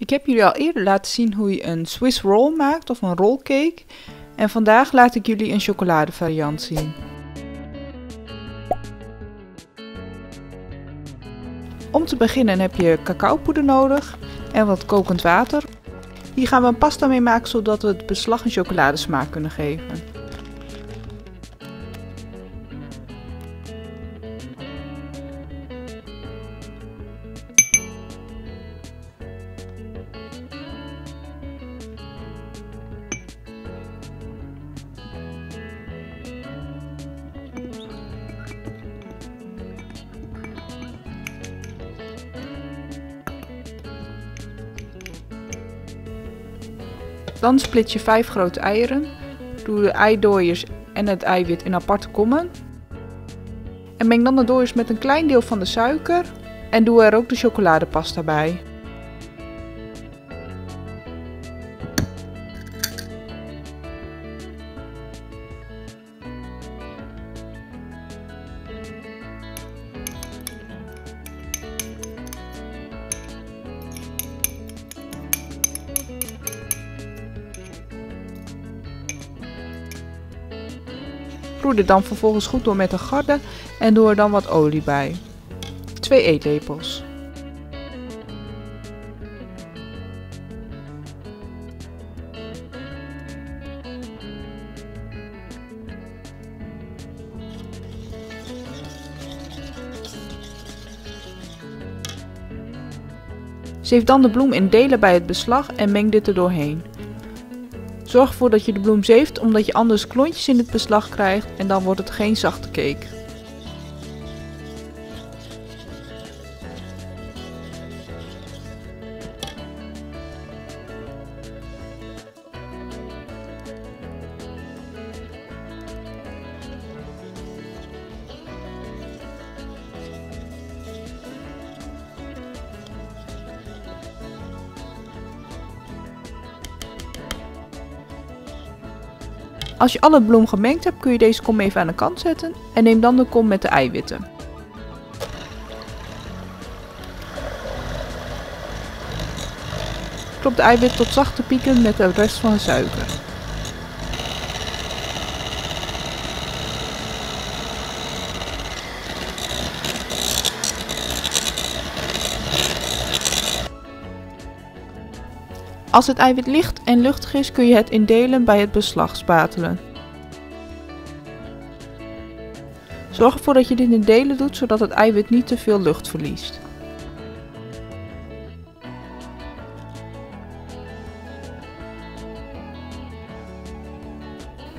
Ik heb jullie al eerder laten zien hoe je een Swiss roll maakt of een rollcake. En vandaag laat ik jullie een chocoladevariant zien. Om te beginnen heb je cacaopoeder nodig en wat kokend water. Hier gaan we een pasta mee maken zodat we het beslag een chocoladesmaak kunnen geven. Dan split je 5 grote eieren. Doe de eidooiers en het eiwit in aparte kommen. En meng dan de dooiers met een klein deel van de suiker. En doe er ook de chocoladepasta bij. Roer dit dan vervolgens goed door met een garde en doe er dan wat olie bij. 2 eetlepels. Zeef dan de bloem in delen bij het beslag en meng dit er doorheen. Zorg ervoor dat je de bloem zeeft, omdat je anders klontjes in het beslag krijgt en dan wordt het geen zachte cake. Als je alle bloem gemengd hebt, kun je deze kom even aan de kant zetten en neem dan de kom met de eiwitten. Klop de eiwit tot zachte pieken met de rest van de suiker. Als het eiwit licht en luchtig is kun je het indelen bij het beslag spatelen. Zorg ervoor dat je dit in delen doet zodat het eiwit niet te veel lucht verliest.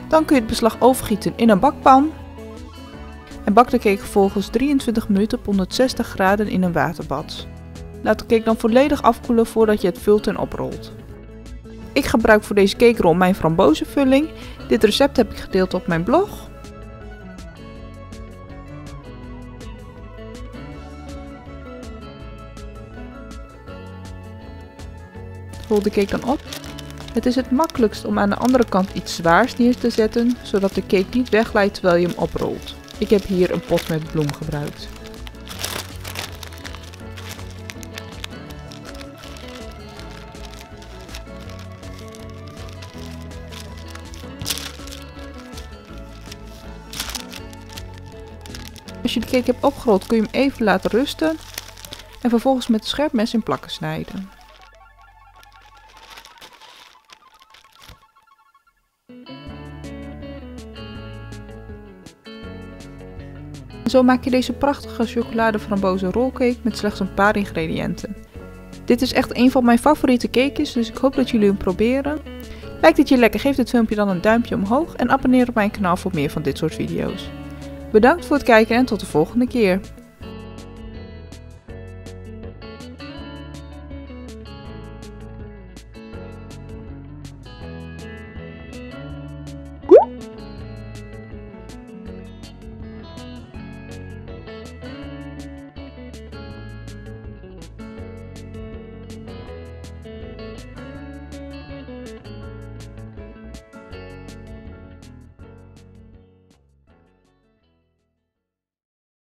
Dan kun je het beslag overgieten in een bakpan en bak de cake vervolgens 23 minuten op 160 graden in een waterbad. Laat de cake dan volledig afkoelen voordat je het vult en oprolt. Ik gebruik voor deze cake roll mijn frambozenvulling. Dit recept heb ik gedeeld op mijn blog. Rol de cake dan op. Het is het makkelijkst om aan de andere kant iets zwaars neer te zetten, zodat de cake niet wegglijdt terwijl je hem oprolt. Ik heb hier een pot met bloem gebruikt. Als je de cake hebt opgerold kun je hem even laten rusten en vervolgens met een scherp mes in plakken snijden. Zo maak je deze prachtige chocolade frambozen rollcake met slechts een paar ingrediënten. Dit is echt een van mijn favoriete cakejes, dus ik hoop dat jullie hem proberen. Lijkt het je lekker, geef dit filmpje dan een duimpje omhoog en abonneer op mijn kanaal voor meer van dit soort video's. Bedankt voor het kijken en tot de volgende keer.